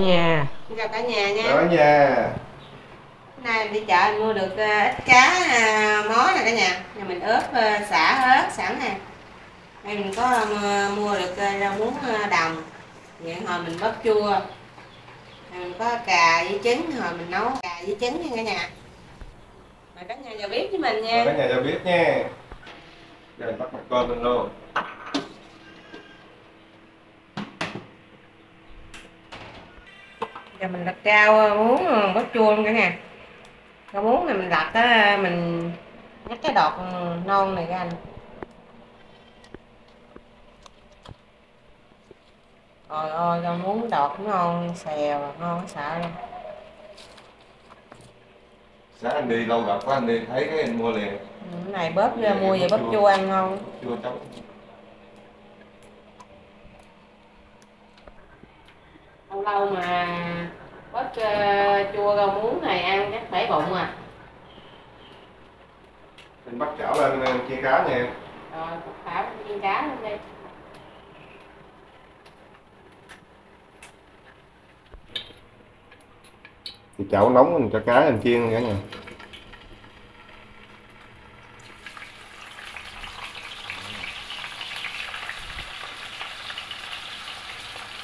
cả nhà. Chào cả nhà nha. Nha Hôm nay đi chợ anh mua được ờ, ít cá à, mó nè cả nhà. Nhà mình ướp ờ, xả ớt sẵn nè. Đây mình có ờ, mua được ờ, rau muống ờ, đồng. Vậy hồi mình bóp chua. Mình có cà với trứng hồi mình nấu cà với trứng nha cả nhà. Mời cả nhà vào bếp với mình Mời nha cả nhà cho biết nha. Rồi bắt mặt cơm lên luôn giờ mình đặt rau ờ, muống ờ, bóp chua luôn cả nhà. Rau muống này mình đặt á mình nhắc cái đọt non này ra anh Trời ơi, rau muống đọt ngon, xèo, ngon sợ luôn. Sáng anh đi lâu gặp quá anh đi thấy cái anh mua liền. Ừ, Cái này bóp ra mua về bóp chua. ăn ngon. Chua chóng Lâu lâu mà bóp ờ, chua rau muống này ăn chắc khỏe bụng à. Anh bắt chảo lên em chiên cá nha Rồi, chiên cá lên đi. Thì chảo nóng mình cho cá anh chiên cả nhà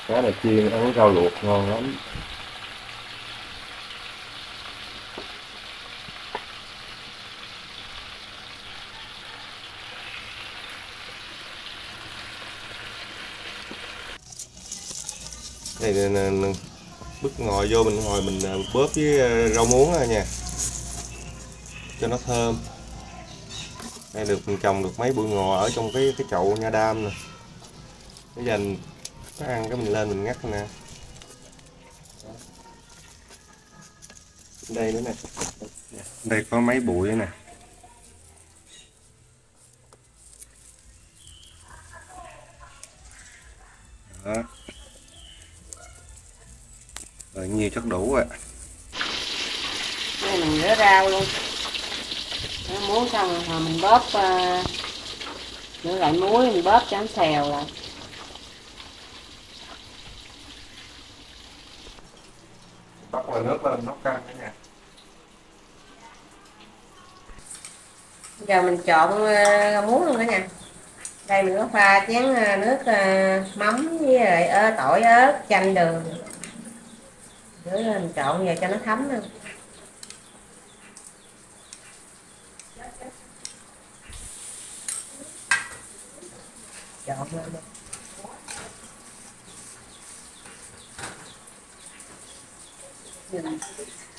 Cá này chiên ăn với rau luộc ngon lắm này nè. Bước ngồi vô mình ngồi mình à, bóp với à, rau muống á nha. Cho nó thơm. Đây được mình trồng được mấy bụi ngò ở trong cái cái chậu nha đam nè. Bây giờ mình, nó ăn cái mình lên mình ngắt nè. Đây nữa nè. Đây có mấy bụi nữa nè Đó rồi nhiều chắc đủ rồi Đây mình rửa rau luôn. Rau muống xong rồi mình bóp ờ, rửa lại muối mình bóp cho nó xèo lại. bắt vào nước lên nấu canh cả nhà giờ mình trộn ờ, rau muống luôn cả nhà đây mình có pha chén ờ, nước ờ, mắm với lại ớt tỏi ớt chanh đường để mình trộn vào cho nó thấm luôn trộn lên đi.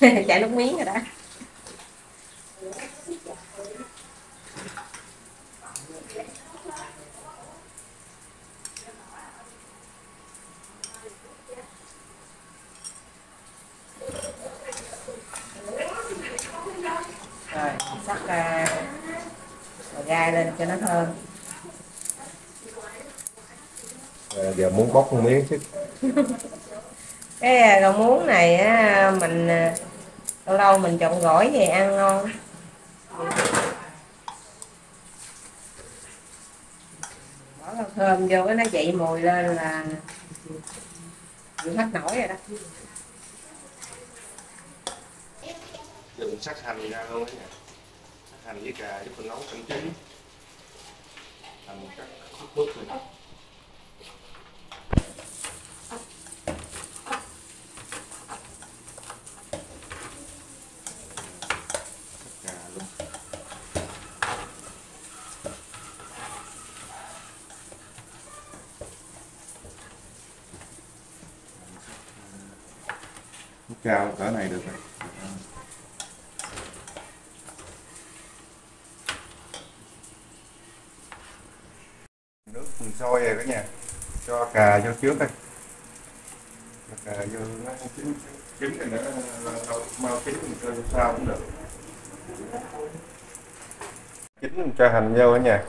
chảy nước miếng rồi đó rồi sắc uh, gai lên cho nó thơm. À, giờ muốn bóc một miếng chứ. Cái à, rau muống này á mình à, lâu lâu mình trộn gỏi về ăn ngon. Bỏ rau thơm vô cái nó dậy mùi lên là chịu hết nổi rồi đó. Giờ mình sắc hành ra luôn đó nha. Sắc hành với cà giúp mình nấu canh trứng thành các khúc bước này cao cỡ này được rồi nước mình sôi rồi cả nhà cho cà vô trước đây. Cho cà vô, nó chín chín rồi nữa mau chín mình cho sao cũng được. Chín mình cho hành vô ở nhà.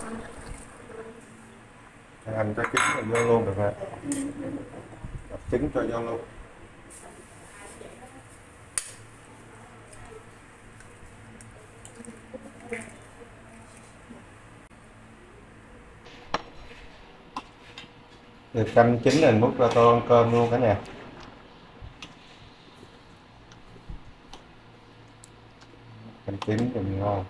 Cho hành cho chín rồi vô luôn được rồi. Đập trứng cho vô luôn. được canh chín rồi múc ra tô ăn cơm luôn cả nhà. Canh chín thì ngon.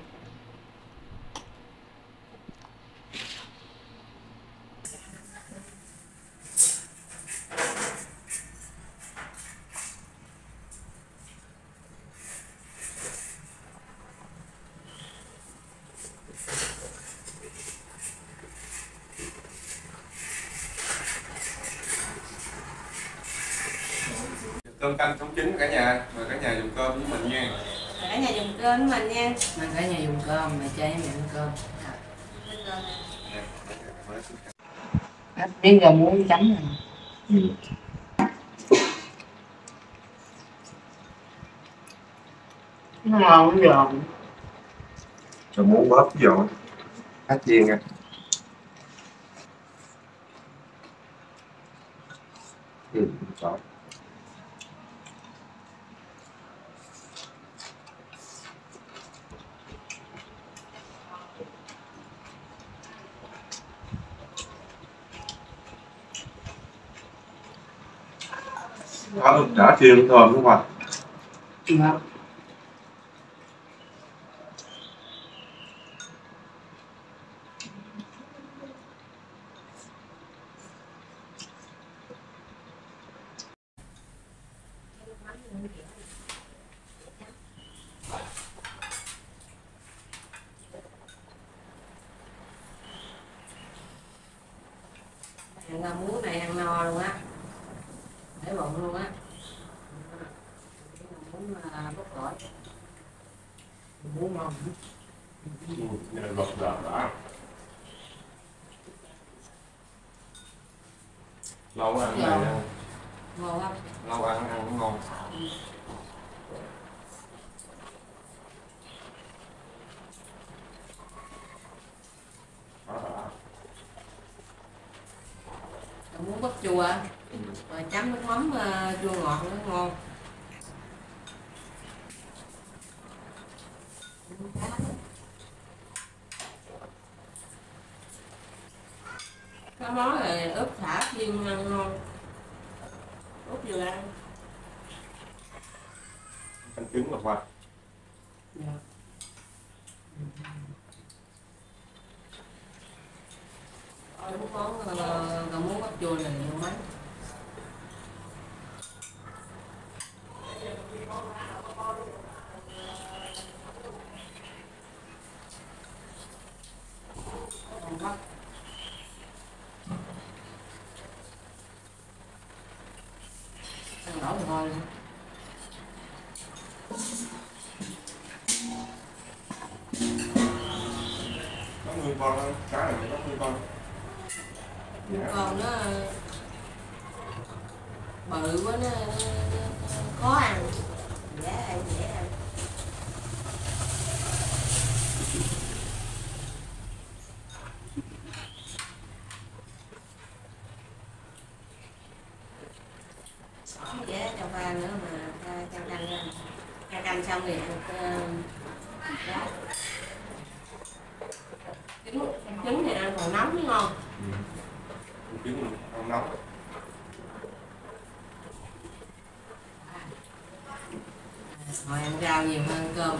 Cơm canh sống chín cả nhà. Mời cả nhà dùng cơm với mình nha. Cả nhà dùng cơm với mình nha. Mà cả nhà dùng cơm chơi với mẹ ăn cơm. Hết miếng rau muống chấm rồi ngon giòn cho muốn bóp giòn cá chiên nha ừ, đó. Đó, đã chiên thơm đúng không? Ngọt. ăn rau muống này ăn no luôn á bụng luôn á. Muốn bốc khỏi muống ngon Nhìn vật đã đã lâu ăn này ăn ngon lắm. Lâu ăn ăn cũng ngon. Rau muống bắp chua chấm nước mắm ờ, chua ngọt nó ngon cái món này ướp thả chiên ăn ngon. Ướp vừa ăn. Ăn trứng là khoai Dạ. Ôi, cái món ờ, rau muống bắp chua này ngon lắm ngon quá ăn đổ mồ hôi luôn có nguyên con đó, cá này có nguyên con dạ. con nó có ăn dễ ăn dễ ăn dễ cho pha nữa mà pha cho canh lên cho canh xong thì ăn ờ, đó. trứng trứng thì ăn còn nóng mới ngon Ừ. trứng không nóng hồi ăn rau nhiều hơn cơm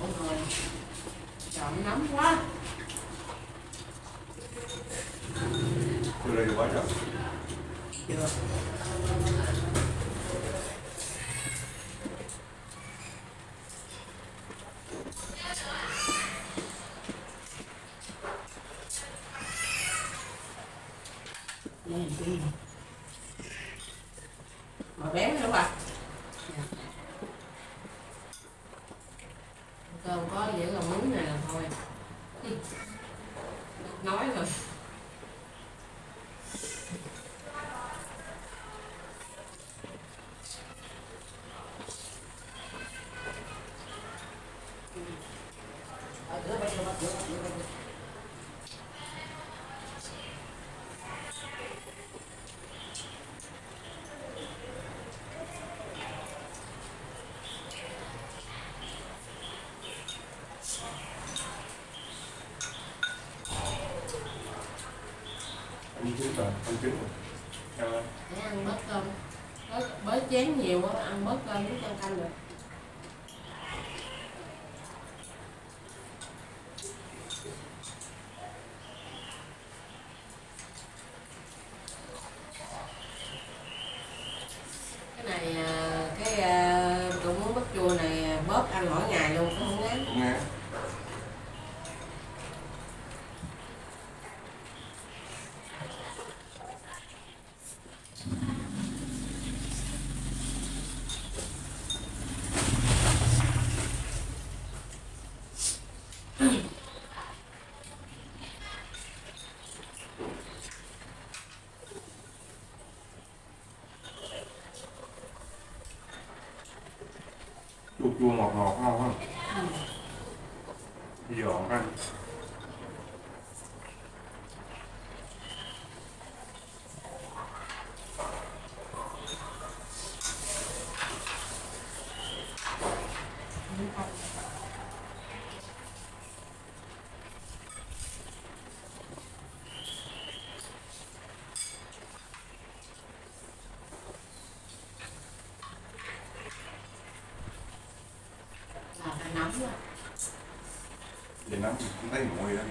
Ôi rồi chọn nóng quá chưa đầy quá rồi Chưa. cơm có dễ là muốn này là thôi. Nói rồi. Ăn không? để ăn bớt cơm. Bớt bớt chén nhiều quá ăn bớt cơm với canh canh được. Cái này cái à, tôi muốn bắp chua này à, bóp ăn mỗi ngày luôn cũng không ngán. Cũng ngán chua chua ngọt ngọt không ha giòn ăn là phải nóng rồi vậy nóng cũng thấy nguội đó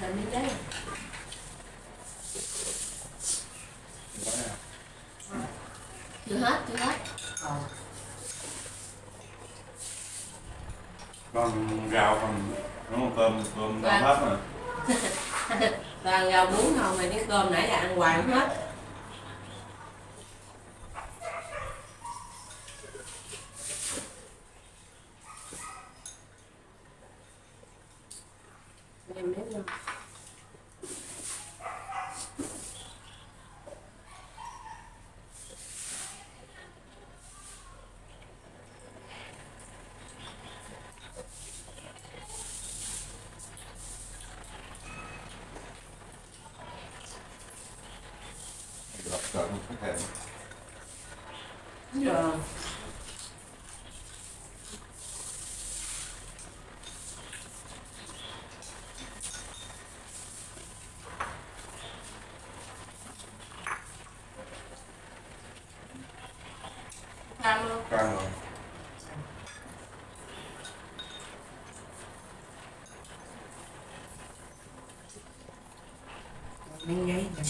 rồi miếng đấy chưa hết chưa hết con rau con đúng không? Cơm cơm đâu hết mà. Toàn rau muống không? Mà cái cơm nãy giờ ăn hoài không hết. Em nếm luôn gặp cơm có thể rồi Cam luôn căng rồi miếng giấy nè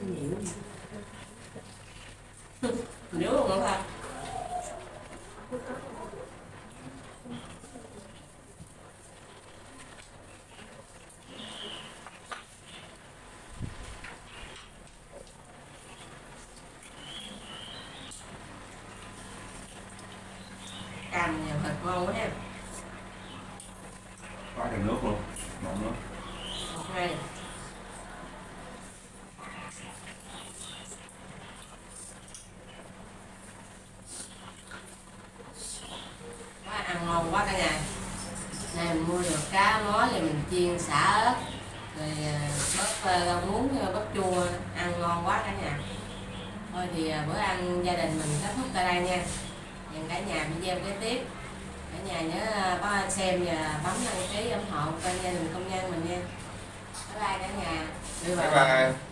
cái nhiều nếu luôn không ta cam nhiều thịt ngon quá ha có thêm nước luôn ngon nước một ngày quá ăn ngon quá cả nhà này mình mua được cá mó thì mình chiên xả ớt. Rồi à, bắp à, rau muống à, bắp chua ăn ngon quá cả nhà. Thôi thì bữa ăn gia đình mình kết thúc tại đây nha. Hẹn cả nhà video kế tiếp. Cả nhà nhớ à, bấm xem và bấm đăng ký ủng hộ kênh gia đình công nhân mình nha. Bye bye cả nhà. Bye bye.